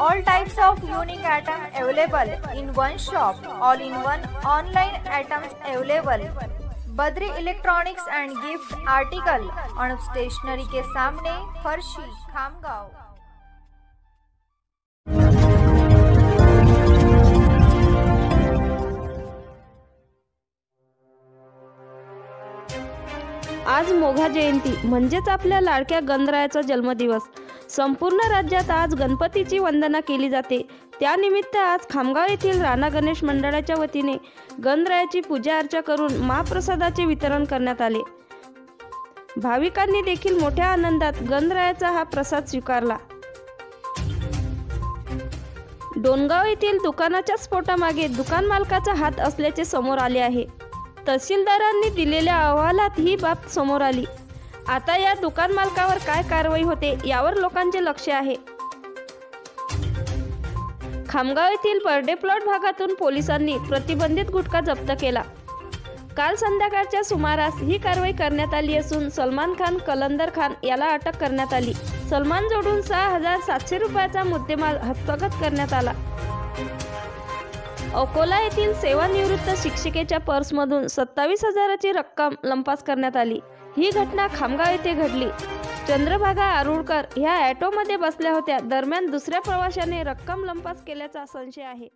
All types of unique item available in one shop. All in one online items available. Badri electronics and gift article और stationery के सामने फर्शी खामगांव आज मोघा जयंती म्हणजेच आपल्या लाडक्या गणरायाचा जन्मदिवस संपूर्ण राज्यात आज गणपतीची वंदना केली जाते. त्यानिमित्त आज खामगाव येथील राणा गणेश मंडळाच्या वतीने गणरायाची पूजा अर्चा करून महाप्रसादाचे वितरण करण्यात आले. भाविकांनी देखील मोठ्या आनंदात गणरायाचा हा प्रसाद स्वीकारला. डोणगाव येथील दुकानाच्या स्फोटामागे दुकान मालकाचा हात असल्याचे समोर आले आहे. तहसीलदारांनी दिलेल्या अहवालात ही बाब समोर आली. आता या दुकान मालकावर काय कारवाई होते यावर लोकांचे लक्ष आहे. खामगाव येथील बर्डे प्लॉट भागातून पोलिसांनी प्रतिबंधित गुटखा जप्त केला. काल संध्याकाळच्या सुमारास ही कारवाई करण्यात आली असून सलमान खान कलंदर खान याला अटक करण्यात आली. सलमान जोडून सहा हजार सातशे रुपयाचा मुद्देमाल हस्तगत करण्यात आला. अकोला येथील सेवानिवृत्त शिक्षिकेच्या पर्समधून सत्तावीस हजाराची रक्कम लंपास करण्यात आली. ही घटना खामगाव येथे घडली. चंद्रभागा आरुळकर ह्या ॲटोमध्ये बसल्या होत्या. दरम्यान दुसऱ्या प्रवाशाने रक्कम लंपास केल्याचा संशय आहे.